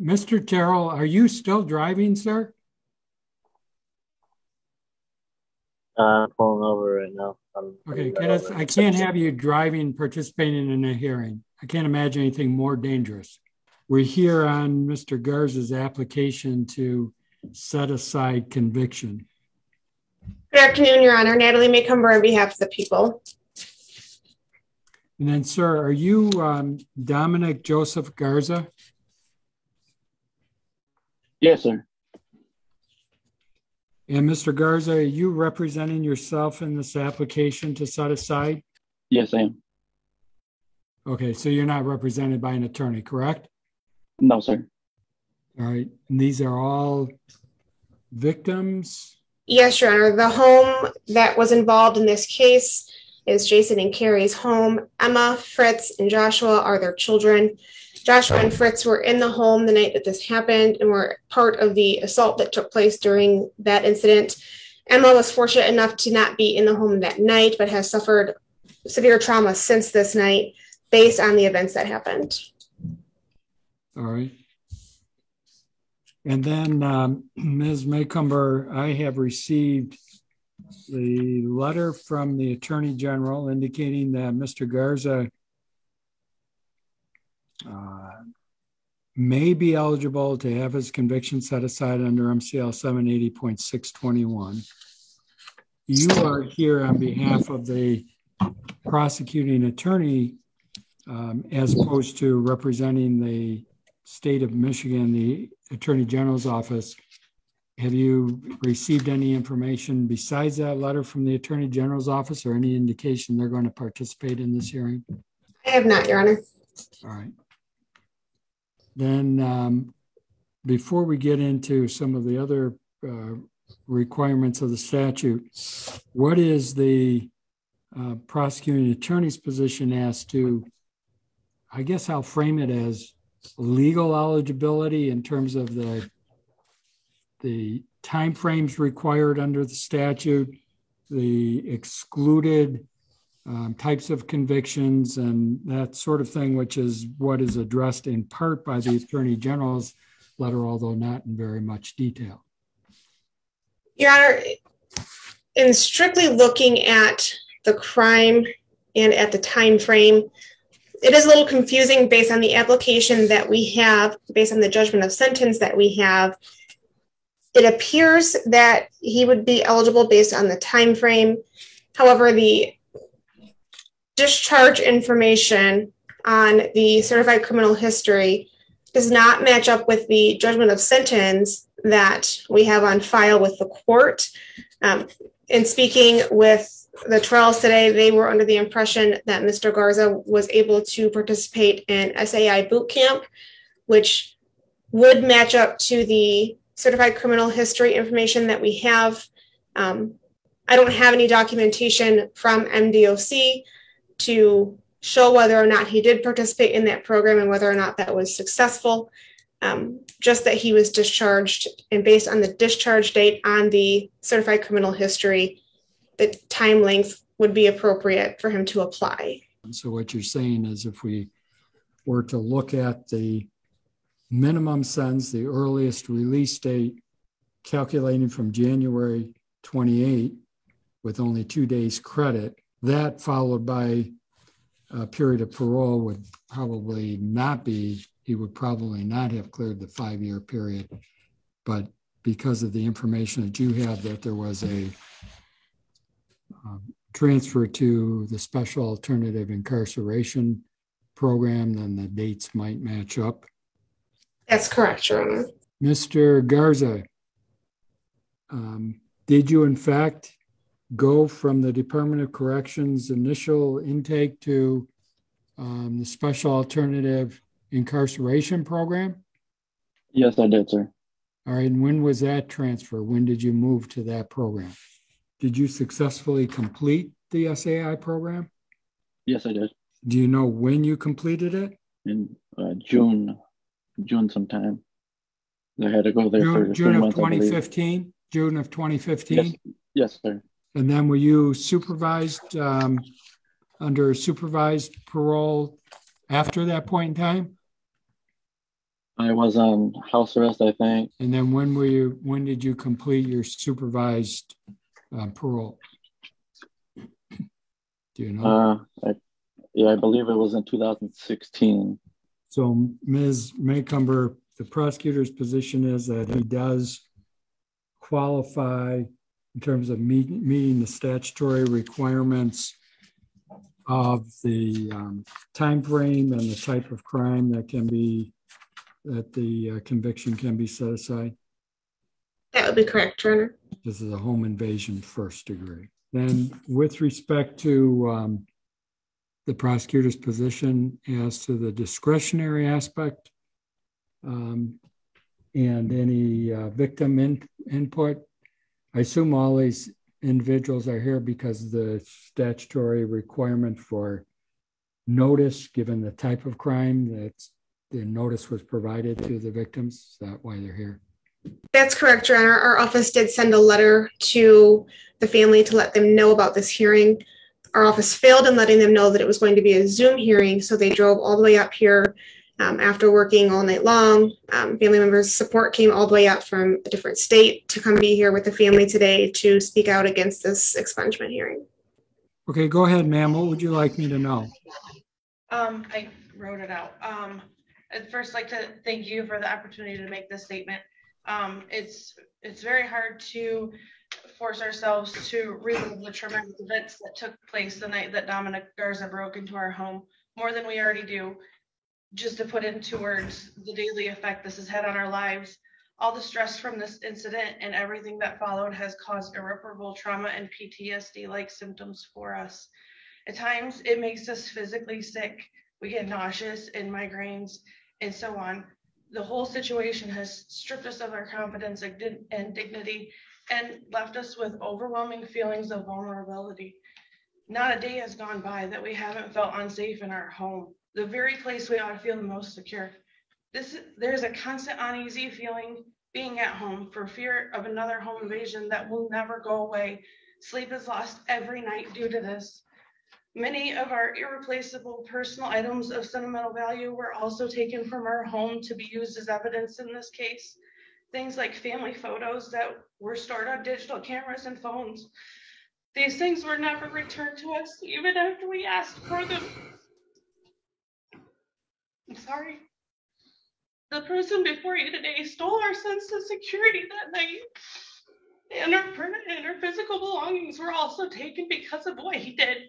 Mr. Terrell, are you still driving, sir? Uh, I'm pulling over right now. Okay, I can't have you driving, participating in a hearing. I can't imagine anything more dangerous. We're here on Mr. Garza's application to set aside conviction. Good afternoon, Your Honor. Natalie Maycomber on behalf of the people. And then, sir, are you um, Dominic Joseph Garza? Yes, sir. And Mr. Garza, are you representing yourself in this application to set aside? Yes, I am. Okay, so you're not represented by an attorney, correct? No, sir. All right. And these are all victims? Yes, Your Honor. The home that was involved in this case is Jason and Carrie's home. Emma, Fritz, and Joshua are their children. Joshua oh. and Fritz were in the home the night that this happened and were part of the assault that took place during that incident. Emma was fortunate enough to not be in the home that night, but has suffered severe trauma since this night based on the events that happened. All right. And then, um, Ms. Maycomber, I have received the letter from the Attorney General indicating that Mr. Garza Uh, may be eligible to have his conviction set aside under MCL 780.621. You are here on behalf of the prosecuting attorney um, as opposed to representing the state of Michigan, the Attorney General's office. Have you received any information besides that letter from the Attorney General's office or any indication they're going to participate in this hearing? I have not, Your Honor. All right. Then, um, before we get into some of the other uh, requirements of the statute, what is the uh, prosecuting attorney's position as to, I guess I'll frame it as legal eligibility in terms of the the timeframes required under the statute, the excluded Um, types of convictions, and that sort of thing, which is what is addressed in part by the Attorney General's letter, although not in very much detail. Your Honor, in strictly looking at the crime and at the time frame, it is a little confusing based on the application that we have, based on the judgment of sentence that we have. It appears that he would be eligible based on the time frame. However, the discharge information on the certified criminal history does not match up with the judgment of sentence that we have on file with the court. Um, in speaking with the trials today, they were under the impression that Mr. Garza was able to participate in SAI boot camp, which would match up to the certified criminal history information that we have. Um, I don't have any documentation from MDOC to show whether or not he did participate in that program and whether or not that was successful, um, just that he was discharged, and based on the discharge date on the certified criminal history, the time length would be appropriate for him to apply. So what you're saying is if we were to look at the minimum sentence, the earliest release date, calculating from January 28 with only two days credit, that followed by a period of parole would probably not be, he would probably not have cleared the five-year period. But because of the information that you have that there was a um, transfer to the special alternative incarceration program, then the dates might match up. That's correct, Your Honor. Mr. Garza, um, did you in fact go from the Department of Corrections initial intake to um, the special alternative incarceration program? Yes, I did, sir. All right, and when was that transfer? When did you move to that program? Did you successfully complete the SAI program? Yes, I did. Do you know when you completed it? In uh, June, June sometime. I had to go there for June of 2015? June of 2015? Yes, sir. And then were you supervised under supervised parole after that point in time? I was on house arrest, I think. And then when were you, when did you complete your supervised uh, parole? Do you know? Uh, I, yeah, I believe it was in 2016. So Ms. Maycumber, the prosecutor's position is that he does qualify in terms of meet, meeting the statutory requirements of the um, time frame and the type of crime that can be that the uh, conviction can be set aside. That would be correct, Turner. This is a home invasion first degree. Then, with respect to um, the prosecutor's position as to the discretionary aspect um, and any uh, victim in, input, I assume all these individuals are here because the statutory requirement for notice, given the type of crime, that the notice was provided to the victims. Is that why they're here? That's correct, Your Honor. Our office did send a letter to the family to let them know about this hearing. Our office failed in letting them know that it was going to be a Zoom hearing, so they drove all the way up here um, after working all night long. Um, family members' support came all the way up from a different state to come be here with the family today to speak out against this expungement hearing. Okay, go ahead, ma'am. What would you like me to know? Um, I wrote it out. Um, I'd first like to thank you for the opportunity to make this statement. Um, it's it's very hard to force ourselves to relive the traumatic events that took place the night that Dominic Garza broke into our home, more than we already do. Just to put into words the daily effect this has had on our lives, all the stress from this incident and everything that followed has caused irreparable trauma and PTSD like symptoms for us. At times, it makes us physically sick. We get nauseous and migraines and so on the whole situation has stripped us of our confidence and dignity and left us with overwhelming feelings of vulnerability. Not a day has gone by that we haven't felt unsafe in our home, the very place we ought to feel the most secure. This, there's a constant uneasy feeling being at home for fear of another home invasion that will never go away. Sleep is lost every night due to this. Many of our irreplaceable personal items of sentimental value were also taken from our home to be used as evidence in this case. Things like family photos that were stored on digital cameras and phones. These things were never returned to us, even after we asked for them. I'm sorry. The person before you today stole our sense of security that night. And our permanent and our physical belongings were also taken because of what he did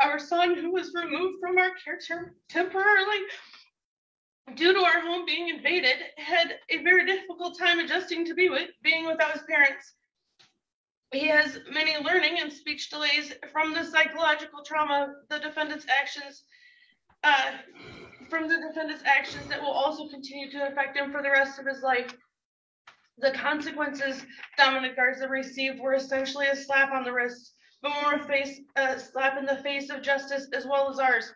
our son, who was removed from our care temporarily due to our home being invaded, had a very difficult time adjusting to be with being without his parents. He has many learning and speech delays from the psychological trauma, the defendant's actions, uh, from the defendant's actions that will also continue to affect him for the rest of his life. The consequences Dominic Garza received were essentially a slap on the wrist but more face a slap in the face of justice as well as ours.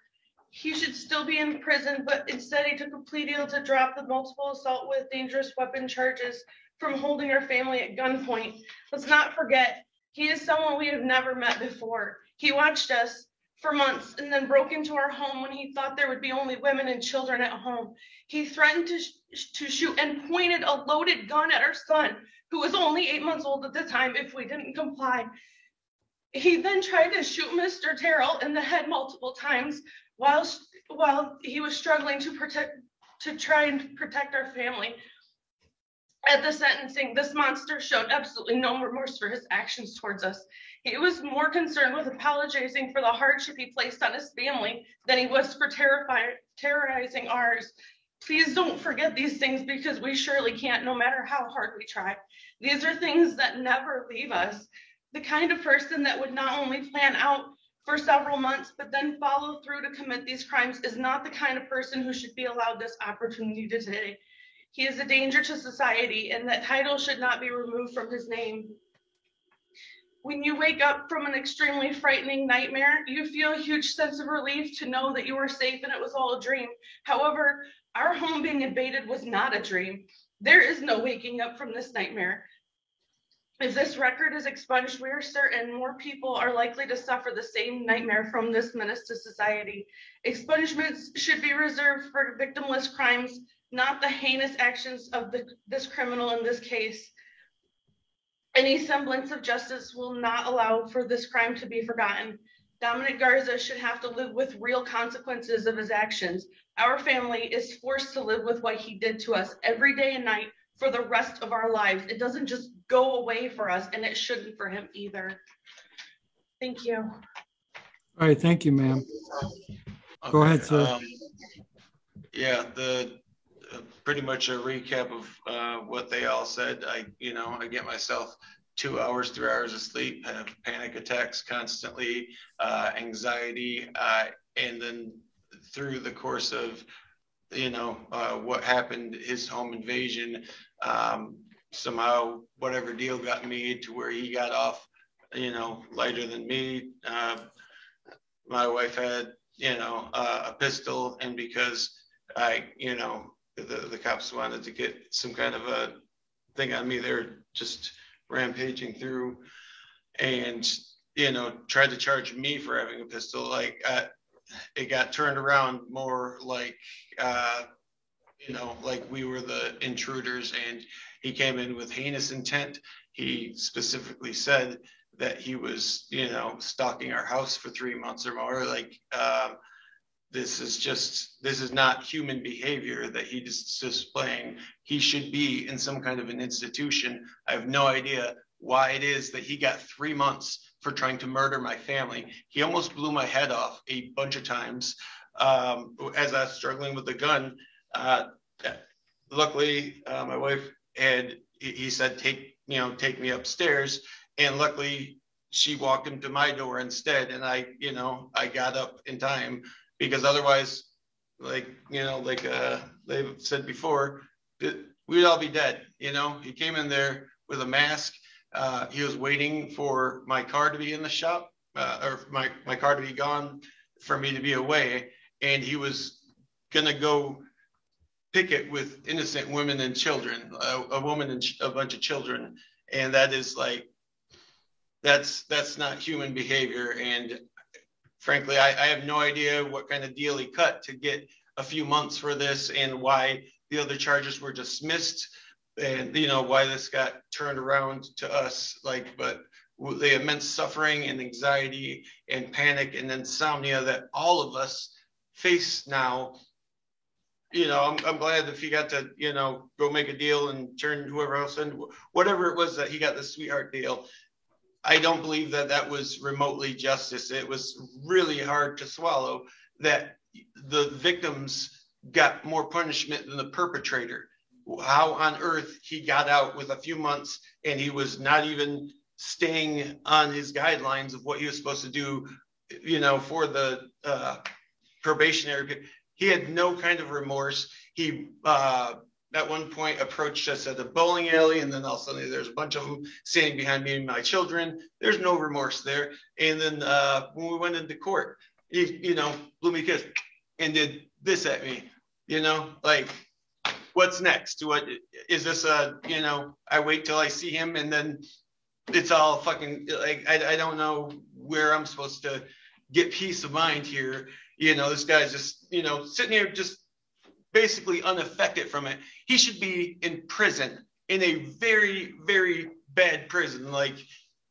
He should still be in prison, but instead he took a plea deal to drop the multiple assault with dangerous weapon charges from holding our family at gunpoint. Let's not forget, he is someone we have never met before. He watched us for months and then broke into our home when he thought there would be only women and children at home. He threatened to, sh- to shoot and pointed a loaded gun at our son, who was only eight months old at the time, if we didn't comply. He then tried to shoot Mr. Terrell in the head multiple times while while he was struggling to protect to try and protect our family. At the sentencing, this monster showed absolutely no remorse for his actions towards us. He was more concerned with apologizing for the hardship he placed on his family than he was for terrorizing ours. Please don't forget these things because we surely can't, no matter how hard we try. These are things that never leave us the kind of person that would not only plan out for several months, but then follow through to commit these crimes is not the kind of person who should be allowed this opportunity today. He is a danger to society, and that title should not be removed from his name. When you wake up from an extremely frightening nightmare, you feel a huge sense of relief to know that you were safe and it was all a dream. However, our home being invaded was not a dream. There is no waking up from this nightmare. If this record is expunged, we are certain more people are likely to suffer the same nightmare from this menace to society. Expungements should be reserved for victimless crimes, not the heinous actions of the, this criminal in this case. Any semblance of justice will not allow for this crime to be forgotten. Dominic Garza should have to live with real consequences of his actions. Our family is forced to live with what he did to us every day and night for the rest of our lives. It doesn't just go away for us, and it shouldn't for him either. Thank you. All right, thank you, ma'am. Go Okay, ahead, sir. um, Yeah, the, pretty much a recap of uh, what they all said. I, you know, I get myself two hours, three hours of sleep, have panic attacks constantly, uh, anxiety, uh, and then through the course of, you know, uh, what happened, his home invasion, um, somehow whatever deal got made to where he got off, you know, lighter than me. Uh, my wife had, you know, uh, a pistol, and because I, you know, the, the cops wanted to get some kind of a thing on me. They're just rampaging through and, you know, tried to charge me for having a pistol. Like, uh, it got turned around more like, uh, you know, like we were the intruders and he came in with heinous intent. He specifically said that he was, you know, stalking our house for three months or more. Like, um, this is just this is not human behavior that he is displaying he should be in some kind of an institution. I have no idea why it is that he got three months for trying to murder my family. He almost blew my head off a bunch of times um, as i was struggling with the gun. Uh, luckily uh, my wife had he, he said take you know take me upstairs. And luckily she walked him to my door instead and i you know i got up in time because otherwise, like you know, like uh, they've said before, we'd all be dead. You know, he came in there with a mask. Uh, he was waiting for my car to be in the shop uh, or my my car to be gone for me to be away, and he was gonna go picket with innocent women and children, a, a woman and a bunch of children, and that is like that's that's not human behavior and frankly, I, I, have no idea what kind of deal he cut to get a few months for this and why the other charges were dismissed and, you know, why this got turned around to us. Like, but the immense suffering and anxiety and panic and insomnia that all of us face now. You know, I'm, I'm glad if he got to, you know, go make a deal and turn whoever else in, whatever it was that he got the sweetheart deal. I don't believe that that was remotely justice. It was really hard to swallow that the victims got more punishment than the perpetrator. How on earth he got out with a few months and he was not even staying on his guidelines of what he was supposed to do, you know, for the uh, probationary. He had no kind of remorse. He uh, at one point approached us at a bowling alley, and then all of a sudden there's a bunch of them standing behind me and my children. There's no remorse there. And then uh, when we went into court, he, you know, blew me a kiss and did this at me. You know, like what's next? What is this? A you know, I wait till I see him, and then it's all fucking like I, I don't know where I'm supposed to get peace of mind here. You know, this guy's just you know sitting here just basically unaffected from it. He should be in prison in a very, very bad prison. Like,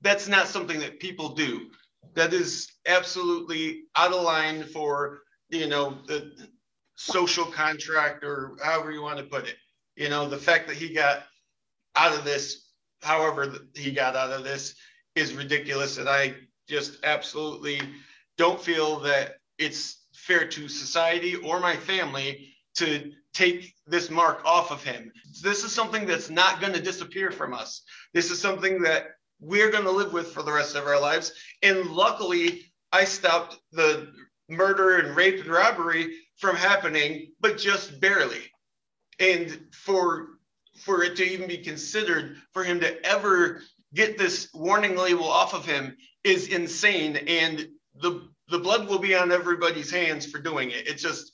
that's not something that people do. That is absolutely out of line for, you know, the social contract or however you want to put it. You know, the fact that he got out of this, however he got out of this, is ridiculous. And I just absolutely don't feel that it's fair to society or my family to take this mark off of him. This is something that's not going to disappear from us. This is something that we're going to live with for the rest of our lives. And luckily, I stopped the murder and rape and robbery from happening, but just barely. And for for it to even be considered for him to ever get this warning label off of him is insane and the the blood will be on everybody's hands for doing it. It's just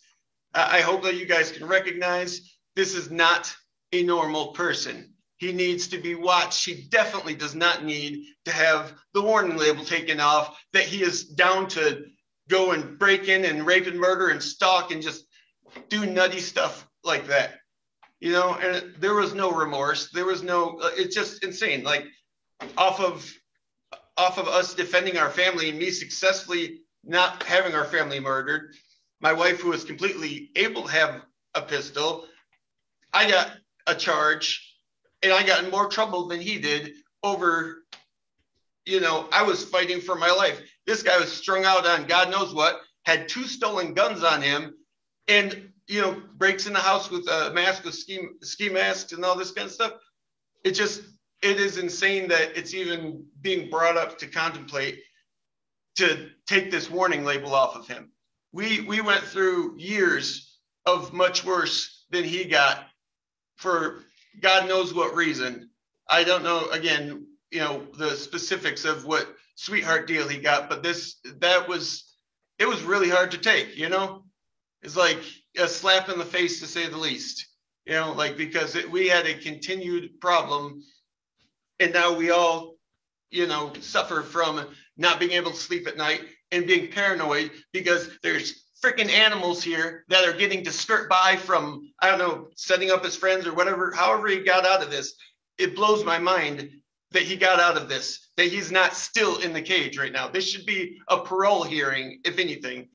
I hope that you guys can recognize this is not a normal person. He needs to be watched. He definitely does not need to have the warning label taken off that he is down to go and break in and rape and murder and stalk and just do nutty stuff like that. you know, and there was no remorse. There was no, uh, it's just insane. Like off of, off of us defending our family and me successfully not having our family murdered, my wife, who was completely able to have a pistol, I got a charge and I got in more trouble than he did over, you know, I was fighting for my life. This guy was strung out on God knows what, had two stolen guns on him, and you know, breaks in the house with a mask with ski ski masks and all this kind of stuff. It just it is insane that it's even being brought up to contemplate to take this warning label off of him. We we went through years of much worse than he got for God knows what reason. I don't know again, you know, the specifics of what sweetheart deal he got, but this that was it was really hard to take, you know? It's like a slap in the face to say the least. You know, like because it, we had a continued problem and now we all, you know, suffer from not being able to sleep at night and being paranoid because there's freaking animals here that are getting to skirt by from I don't know setting up his friends or whatever however he got out of this it blows my mind that he got out of this that he's not still in the cage right now this should be a parole hearing if anything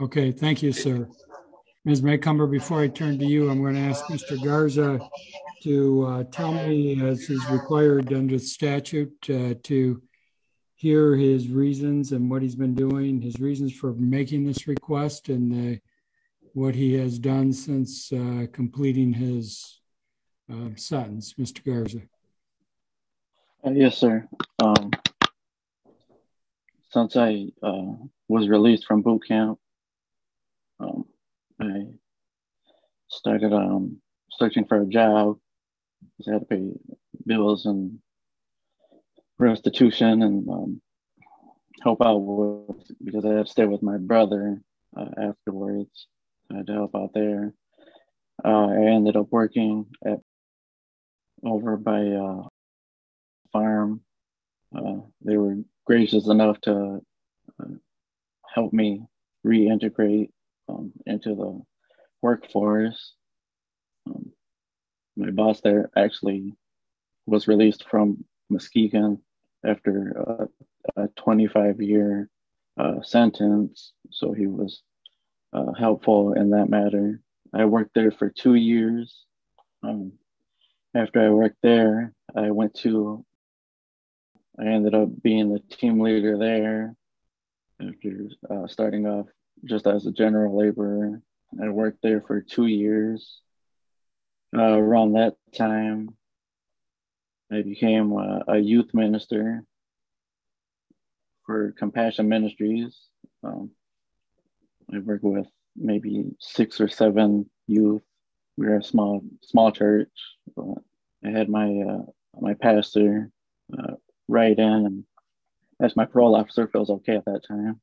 okay thank you sir Ms. Maycomber, before I turn to you, I'm going to ask Mr. Garza to uh, tell me, as is required under the statute, uh, to hear his reasons and what he's been doing, his reasons for making this request, and what he has done since uh, completing his uh, sentence. Mr. Garza. Yes, sir. Um, since I uh, was released from boot camp, um, I started um, searching for a job. I had to pay bills and restitution and um, help out with because I had to stay with my brother uh, afterwards. I had to help out there. Uh, I ended up working at over by a uh, farm. Uh, they were gracious enough to uh, help me reintegrate um, into the workforce. Um, my boss there actually was released from Muskegon after a, a 25 year uh, sentence. So he was uh, helpful in that matter. I worked there for two years. Um, after I worked there, I went to, I ended up being the team leader there after uh, starting off just as a general laborer. I worked there for two years. Uh, around that time, I became a, a youth minister for Compassion Ministries. Um, I work with maybe six or seven youth. We're a small small church. But I had my uh, my pastor uh, write in and as my parole officer feels okay at that time.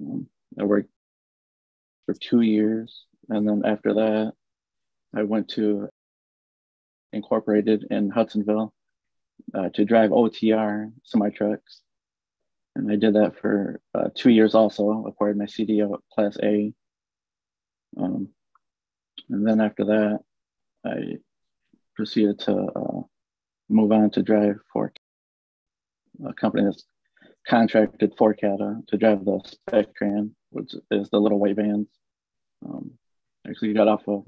Um, I worked for two years, and then after that, I went to Incorporated in Hudsonville uh, to drive OTR semi trucks, and I did that for uh, two years. Also, acquired my CDL Class A, um, and then after that, I proceeded to uh, move on to drive for a company that's contracted for CATA to drive the Spectran, which is the little white vans. Um, actually got off of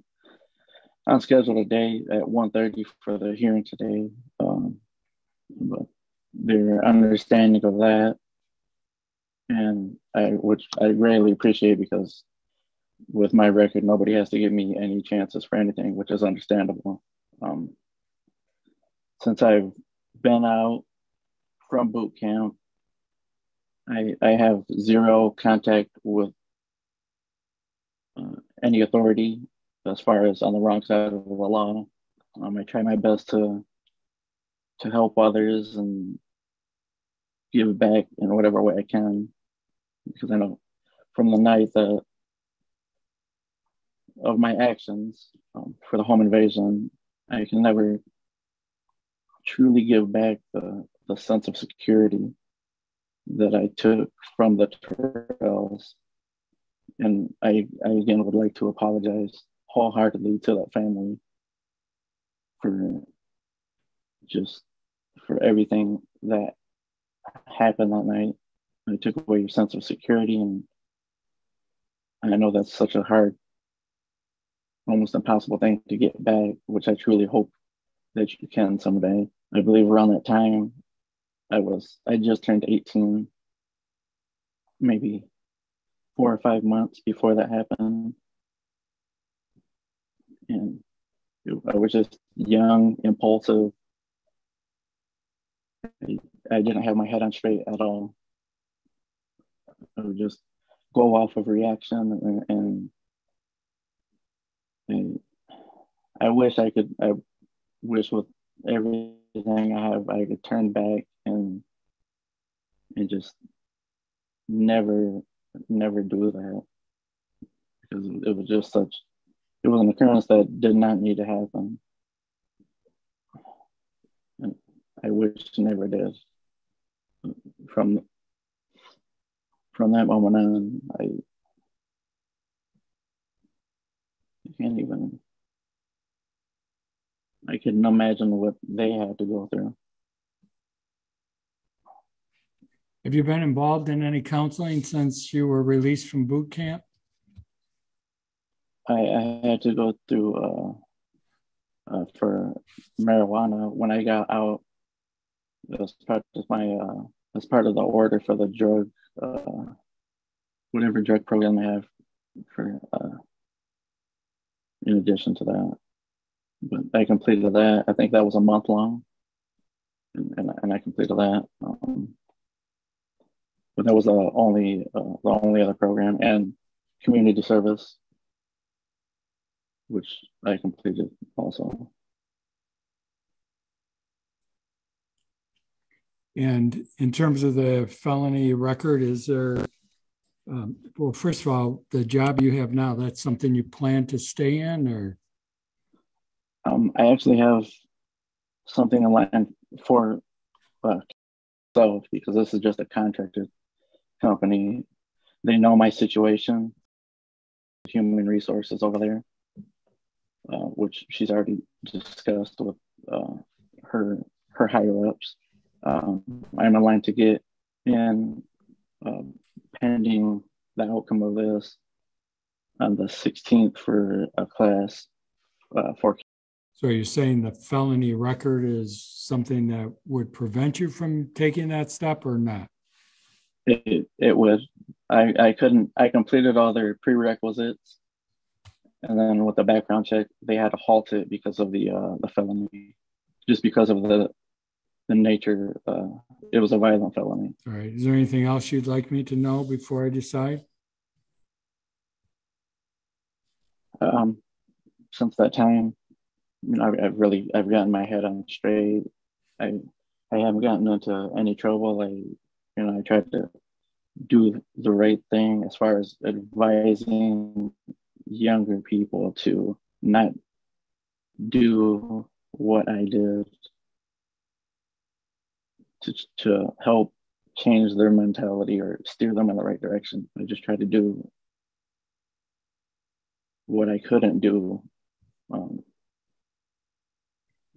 on a day at 1.30 for the hearing today. Um, but they're understanding of that. And I, which I greatly appreciate because with my record, nobody has to give me any chances for anything, which is understandable. Um, since I've been out from boot camp, I, I have zero contact with uh, any authority as far as on the wrong side of the law. Um, I try my best to to help others and give back in whatever way I can, because I know from the night that of my actions um, for the home invasion, I can never truly give back the, the sense of security that I took from the Terrells. And I, I again would like to apologize wholeheartedly to that family for just for everything that happened that night. It took away your sense of security and I know that's such a hard, almost impossible thing to get back, which I truly hope that you can someday. I believe around that time I was I just turned 18, maybe four or five months before that happened. And I was just young, impulsive. I, didn't have my head on straight at all. I would just go off of reaction and, and, I wish I could I wish with everything I have I could turn back and and just never never do that because it was just such it was an occurrence that did not need to happen and I wish it never did from from that moment on, I, can't even, I couldn't imagine what they had to go through. Have you been involved in any counseling since you were released from boot camp? I, I had to go through uh, uh, for marijuana when I got out. Was part of my uh, as part of the order for the drug uh, whatever drug program they have for uh, in addition to that. But I completed that. I think that was a month long, and, and, and I completed that. Um, but that was the only uh, the only other program and community service, which I completed also. And in terms of the felony record, is there, um, well, first of all, the job you have now, that's something you plan to stay in or? Um, I actually have something in line for uh, so because this is just a contracted company. They know my situation, human resources over there, uh, which she's already discussed with uh, her her higher ups. Um, I'm aligned to get in uh, pending the outcome of this on the 16th for a class uh, for. So you're saying the felony record is something that would prevent you from taking that step or not? It, it would. I, I couldn't, I completed all their prerequisites. And then with the background check, they had to halt it because of the uh, the felony, just because of the the nature. Uh, it was a violent felony. All right. Is there anything else you'd like me to know before I decide? Um, since that time, you know, I've, I've, really I've gotten my head on straight. I I haven't gotten into any trouble. I you know I tried to do the right thing as far as advising younger people to not do what I did to, to help change their mentality or steer them in the right direction. I just tried to do what I couldn't do um,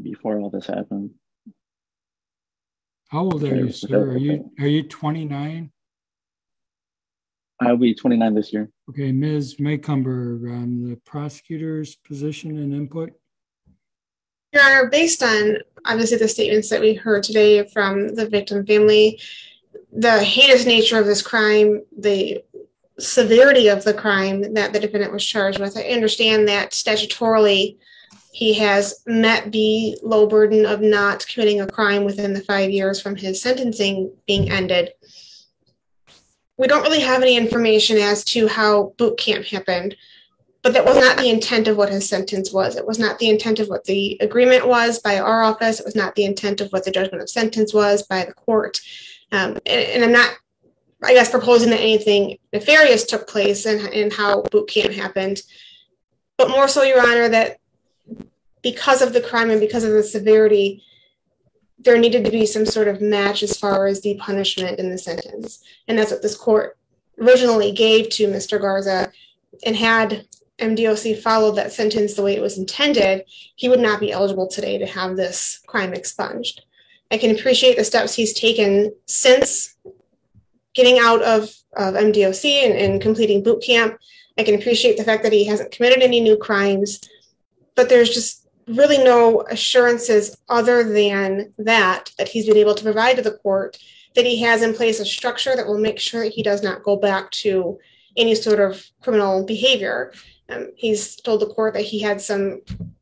before all this happened. How old are you, sir? Are you are you 29? I'll be 29 this year. Okay, Ms. Maycumber, um, the prosecutor's position and input. Your based on obviously the statements that we heard today from the victim family, the heinous nature of this crime, the severity of the crime that the defendant was charged with, I understand that statutorily he has met the low burden of not committing a crime within the five years from his sentencing being ended. We don't really have any information as to how boot camp happened but that was not the intent of what his sentence was. It was not the intent of what the agreement was by our office. It was not the intent of what the judgment of sentence was by the court. Um, and, and, I'm not, I guess, proposing that anything nefarious took place in, in how boot camp happened, but more so, Your Honor, that because of the crime and because of the severity, there needed to be some sort of match as far as the punishment in the sentence. And that's what this court originally gave to Mr. Garza and had MDOC followed that sentence the way it was intended, he would not be eligible today to have this crime expunged. I can appreciate the steps he's taken since getting out of, of MDOC and, and completing boot camp. I can appreciate the fact that he hasn't committed any new crimes, but there's just really no assurances other than that that he's been able to provide to the court that he has in place a structure that will make sure that he does not go back to any sort of criminal behavior. Um, he's told the court that he had some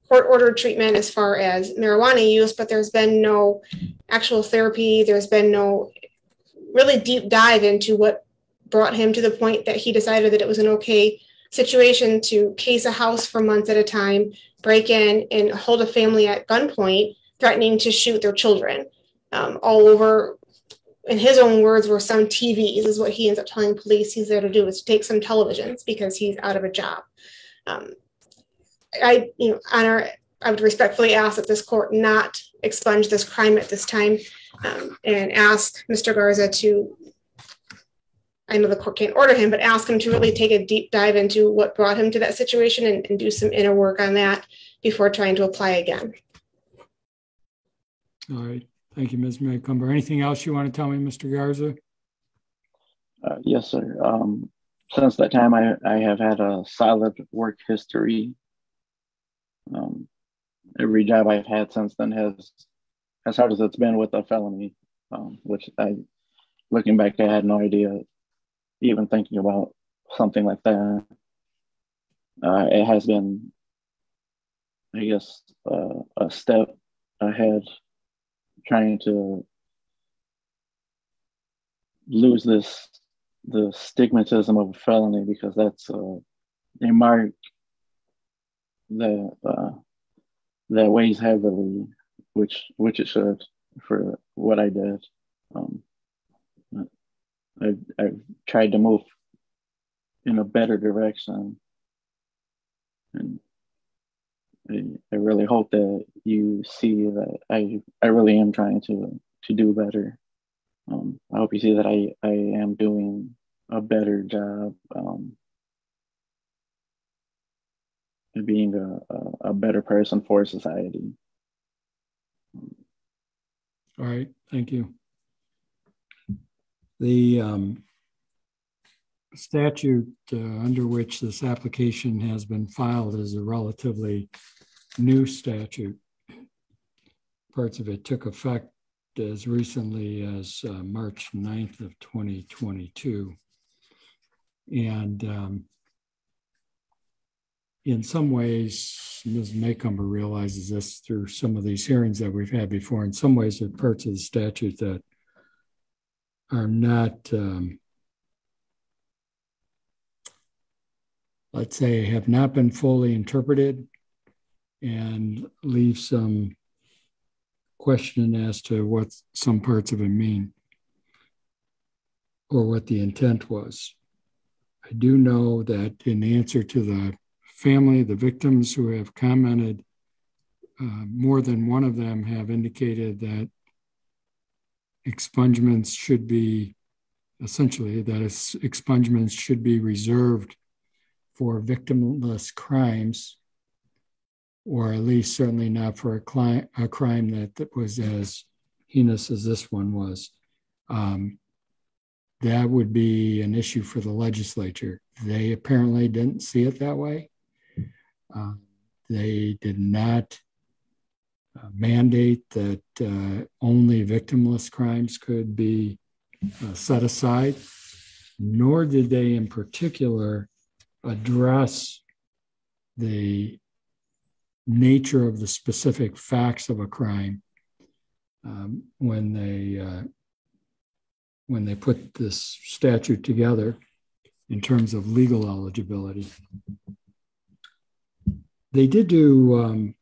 court ordered treatment as far as marijuana use, but there's been no actual therapy. There's been no really deep dive into what brought him to the point that he decided that it was an okay situation to case a house for months at a time, break in and hold a family at gunpoint, threatening to shoot their children. Um, all over, in his own words, were some TVs, is what he ends up telling police he's there to do, is to take some televisions because he's out of a job. Um, I, you know, honor, I would respectfully ask that this court not expunge this crime at this time um, and ask Mr. Garza to, I know the court can't order him, but ask him to really take a deep dive into what brought him to that situation and, and do some inner work on that before trying to apply again. All right. Thank you, Ms. Maycomber. Anything else you want to tell me, Mr. Garza? Uh, yes, sir. Um, since that time, I, I have had a solid work history. Um, every job I've had since then has, as hard as it's been with a felony, um, which I, looking back, I had no idea even thinking about something like that. Uh, it has been, I guess, uh, a step ahead trying to lose this the stigmatism of a felony because that's uh, a mark that uh, that weighs heavily, which which it should for what I did. Um, I've, I've tried to move in a better direction, and I, I really hope that you see that I I really am trying to to do better. Um, I hope you see that I, I am doing a better job um, being a, a, a, better person for society. All right, thank you. The um, statute uh, under which this application has been filed is a relatively new statute. Parts of it took effect as recently as uh, March 9th of 2022. And um, in some ways, Ms. Maycomber realizes this through some of these hearings that we've had before. In some ways, there are parts of the statute that are not, um, let's say, have not been fully interpreted and leave some question as to what some parts of it mean or what the intent was. I do know that in answer to the family, the victims who have commented, uh, more than one of them have indicated that expungements should be essentially that expungements should be reserved for victimless crimes or at least certainly not for a, cli- a crime that, that, was as heinous as this one was. Um, that would be an issue for the legislature. They apparently didn't see it that way. Uh, they did not mandate that uh, only victimless crimes could be uh, set aside, nor did they, in particular, address the nature of the specific facts of a crime um, when they uh, when they put this statute together in terms of legal eligibility. They did do um,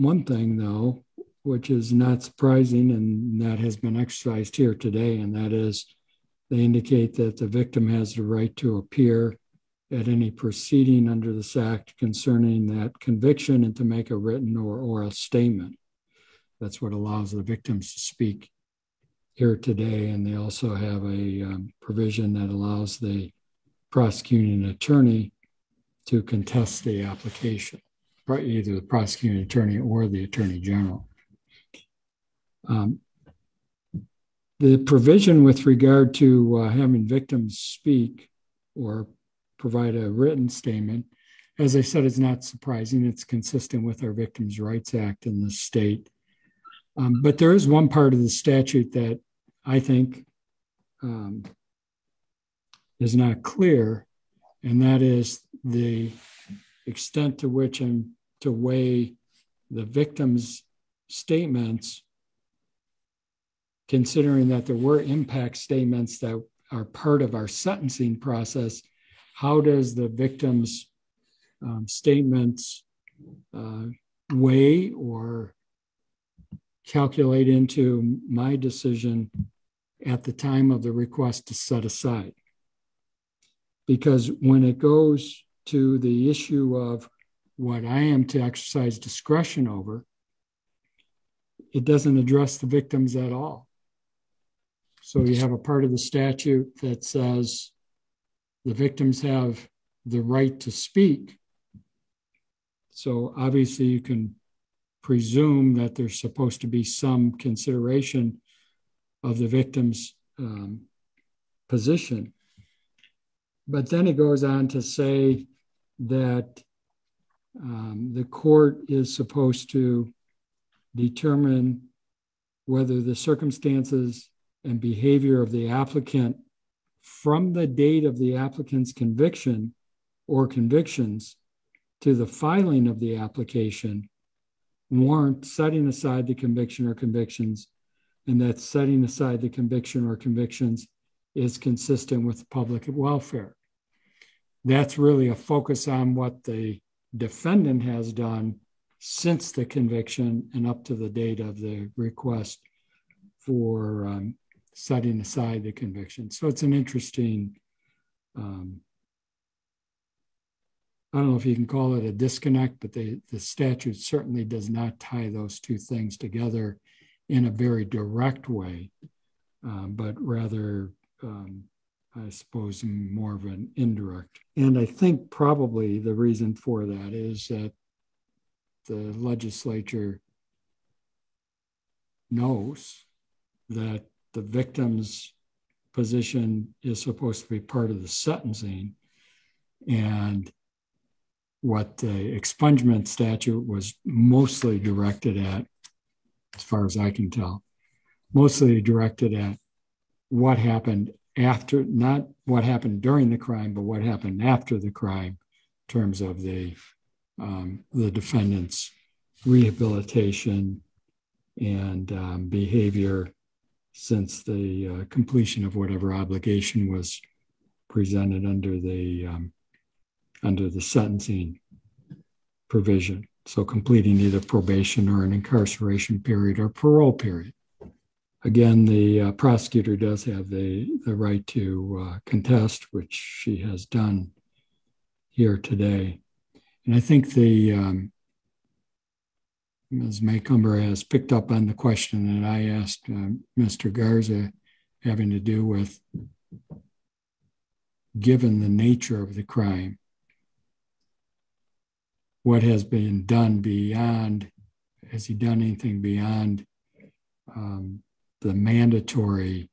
one thing though, which is not surprising, and that has been exercised here today, and that is they indicate that the victim has the right to appear at any proceeding under this act concerning that conviction and to make a written or oral statement. That's what allows the victims to speak here today. And they also have a um, provision that allows the prosecuting attorney to contest the application, either the prosecuting attorney or the attorney general. Um, the provision with regard to uh, having victims speak or provide a written statement, as I said, is not surprising. It's consistent with our Victims' Rights Act in the state. Um, but there is one part of the statute that I think um, is not clear, and that is the extent to which and to weigh the victim's statements, considering that there were impact statements that are part of our sentencing process. How does the victim's um, statements uh, weigh or calculate into my decision at the time of the request to set aside. Because when it goes to the issue of what I am to exercise discretion over, it doesn't address the victims at all. So you have a part of the statute that says the victims have the right to speak. So obviously, you can presume that there's supposed to be some consideration of the victim's um, position. But then it goes on to say that um, the court is supposed to determine whether the circumstances and behavior of the applicant from the date of the applicant's conviction or convictions to the filing of the application warrant setting aside the conviction or convictions and that setting aside the conviction or convictions is consistent with public welfare. That's really a focus on what the defendant has done since the conviction and up to the date of the request for um, setting aside the conviction. So it's an interesting um, I don't know if you can call it a disconnect, but the, the statute certainly does not tie those two things together in a very direct way, um, but rather, um, I suppose, more of an indirect. And I think probably the reason for that is that the legislature knows that the victim's position is supposed to be part of the sentencing. And what the expungement statute was mostly directed at, as far as I can tell, mostly directed at what happened after, not what happened during the crime, but what happened after the crime in terms of the um, the defendant's rehabilitation and um, behavior since the uh, completion of whatever obligation was presented under the um, under the sentencing provision. So completing either probation or an incarceration period or parole period. Again, the uh, prosecutor does have the, the right to uh, contest, which she has done here today. And I think the um, Ms. Maycumber has picked up on the question that I asked uh, Mr. Garza having to do with given the nature of the crime, what has been done beyond, has he done anything beyond um, the mandatory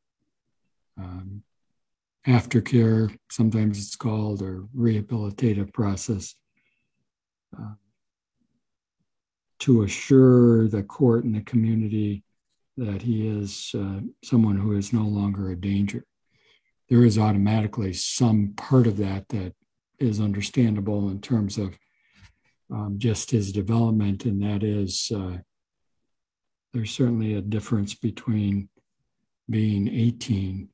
um, aftercare, sometimes it's called, or rehabilitative process uh, to assure the court and the community that he is uh, someone who is no longer a danger. There is automatically some part of that that is understandable in terms of um, just his development, and that is uh, there's certainly a difference between being 18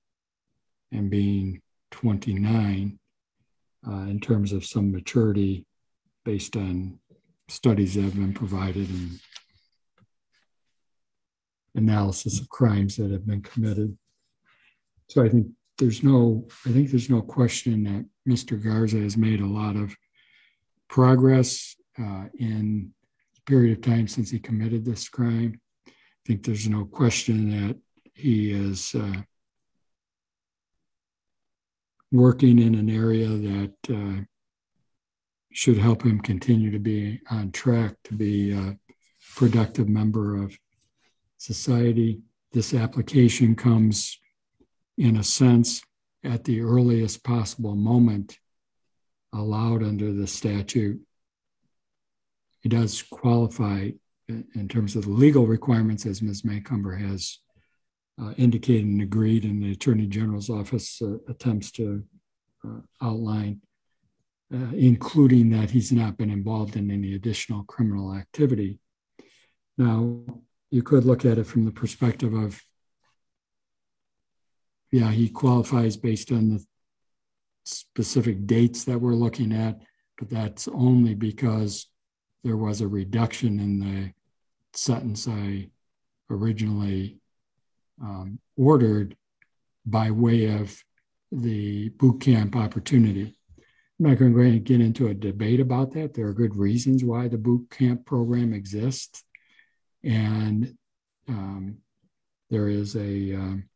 and being 29 uh, in terms of some maturity based on studies that have been provided and analysis of crimes that have been committed. So I think there's no, I think there's no question that Mr. Garza has made a lot of progress uh, in the period of time since he committed this crime. I think there's no question that he is uh, working in an area that uh, should help him continue to be on track to be a productive member of society. This application comes, in a sense, at the earliest possible moment allowed under the statute. He does qualify in terms of the legal requirements, as Ms. Maycomber has uh, indicated and agreed, and the Attorney General's office uh, attempts to uh, outline, uh, including that he's not been involved in any additional criminal activity. Now, you could look at it from the perspective of, yeah, he qualifies based on the specific dates that we're looking at, but that's only because there was a reduction in the sentence I originally um, ordered by way of the boot camp opportunity. I'm not going to get into a debate about that. There are good reasons why the boot camp program exists. And um, there is a um,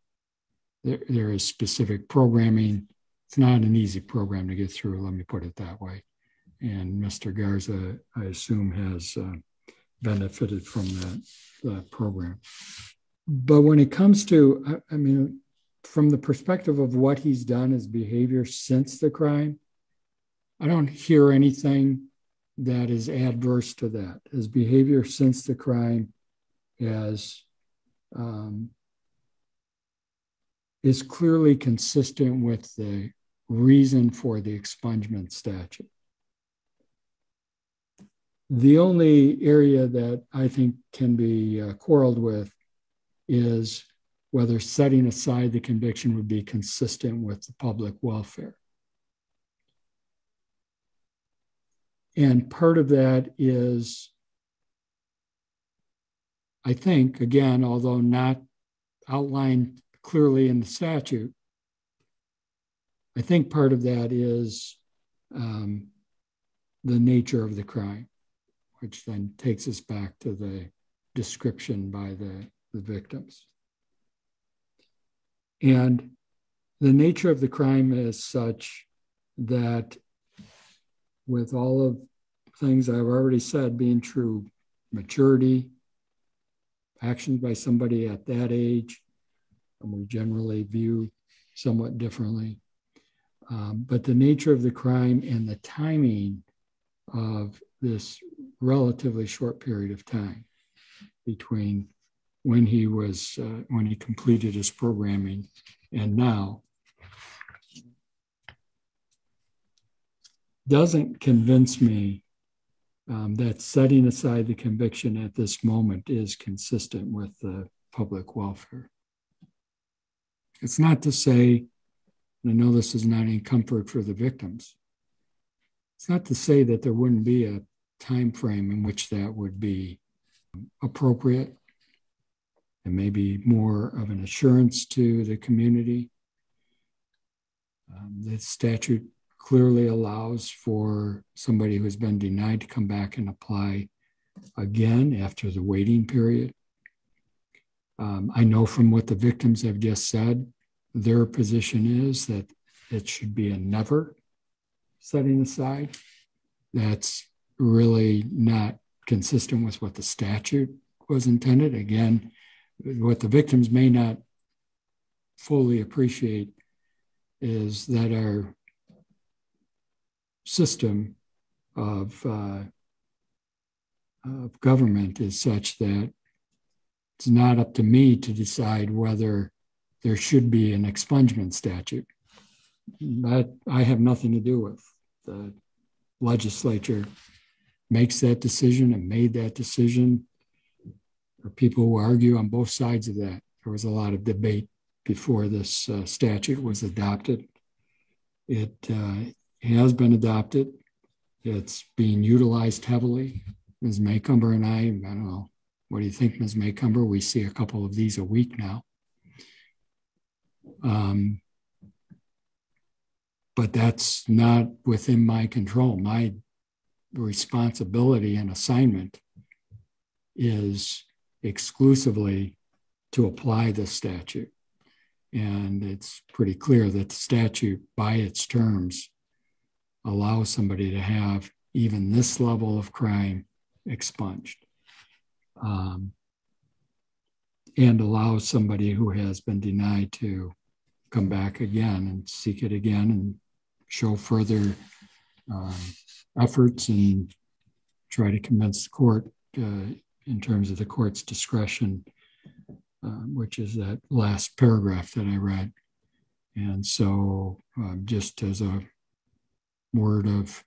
there, there is specific programming. It's not an easy program to get through. Let me put it that way. And Mr. Garza, I assume, has uh, benefited from that, that program. But when it comes to, I, I mean, from the perspective of what he's done, his behavior since the crime, I don't hear anything that is adverse to that. His behavior since the crime has um, is clearly consistent with the reason for the expungement statute. The only area that I think can be uh, quarreled with is whether setting aside the conviction would be consistent with the public welfare. And part of that is, I think, again, although not outlined clearly in the statute, I think part of that is um, the nature of the crime, which then takes us back to the description by the the victims. And the nature of the crime is such that, with all of things I've already said being true, maturity, actions by somebody at that age, and we generally view somewhat differently. Um, but the nature of the crime and the timing of this relatively short period of time between when he was uh, when he completed his programming and now doesn't convince me um, that setting aside the conviction at this moment is consistent with the public welfare. It's not to say, and I know this is not any comfort for the victims. It's not to say that there wouldn't be a time frame in which that would be appropriate and maybe more of an assurance to the community. Um, the statute clearly allows for somebody who's been denied to come back and apply again after the waiting period. Um, I know from what the victims have just said, their position is that it should be a never setting aside. That's really not consistent with what the statute was intended. Again, what the victims may not fully appreciate is that our system of, uh, of government is such that it's not up to me to decide whether there should be an expungement statute. That I have nothing to do with. The legislature makes that decision and made that decision or people who argue on both sides of that. There was a lot of debate before this uh, statute was adopted. It uh, has been adopted. It's being utilized heavily. Ms. Maycomber and I, I don't know, what do you think, Ms. Maycomber? We see a couple of these a week now. Um, but that's not within my control. My responsibility and assignment is exclusively to apply the statute. And it's pretty clear that the statute, by its terms, allows somebody to have even this level of crime expunged. Um, and allow somebody who has been denied to come back again and seek it again and show further um, efforts and try to convince the court uh, in terms of the court's discretion, uh, which is that last paragraph that I read. And so, um, just as a word of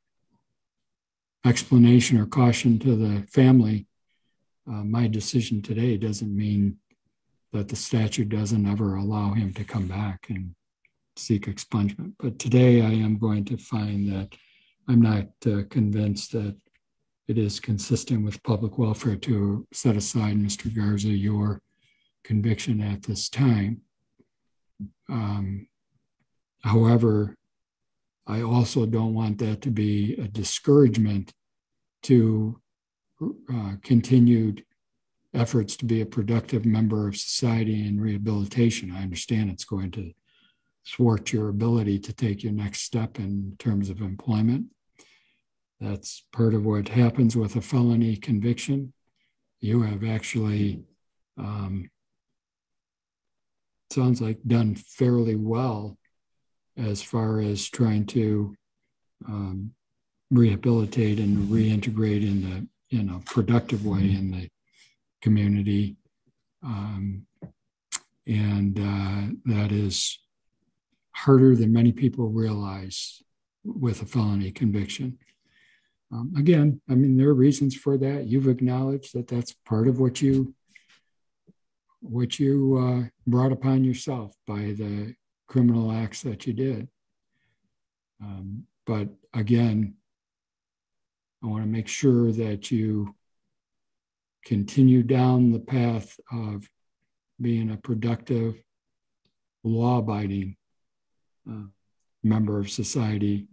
explanation or caution to the family, uh, my decision today doesn't mean that the statute doesn't ever allow him to come back and seek expungement. But today I am going to find that I'm not uh, convinced that it is consistent with public welfare to set aside, Mr. Garza, your conviction at this time. Um, however, I also don't want that to be a discouragement to uh, continued efforts to be a productive member of society and rehabilitation. I understand it's going to thwart your ability to take your next step in terms of employment. That's part of what happens with a felony conviction. You have actually, um, sounds like, done fairly well as far as trying to um, rehabilitate and reintegrate in the in a productive way in the community, um, and uh, that is harder than many people realize with a felony conviction. Um, again, I mean, there are reasons for that. You've acknowledged that that's part of what you what you uh, brought upon yourself by the criminal acts that you did. Um, but again, I want to make sure that you continue down the path of being a productive, law abiding uh, member of society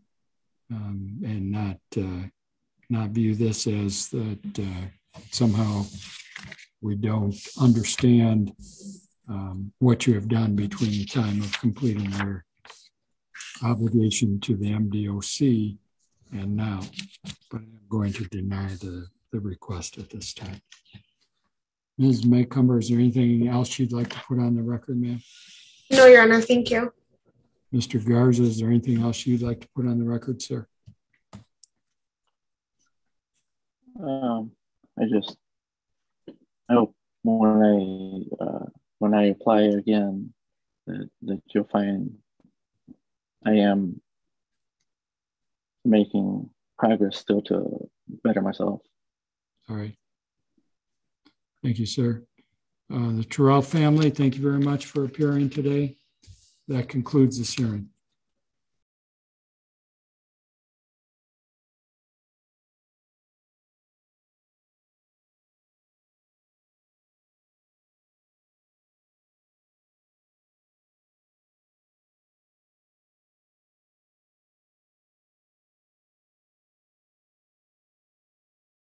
um, and not uh, not view this as that uh, somehow we don't understand um, what you have done between the time of completing your obligation to the MDOC and now. But I'm going to deny the, the request at this time. Ms. Maycumber, is there anything else you'd like to put on the record, ma'am? No, Your Honor, thank you. Mr. Garza, is there anything else you'd like to put on the record, sir? Um, I just I hope when I uh, when I apply again that, that you'll find I am making progress still to better myself. All right. Thank you, sir. Uh, the Terrell family, thank you very much for appearing today. That concludes this hearing.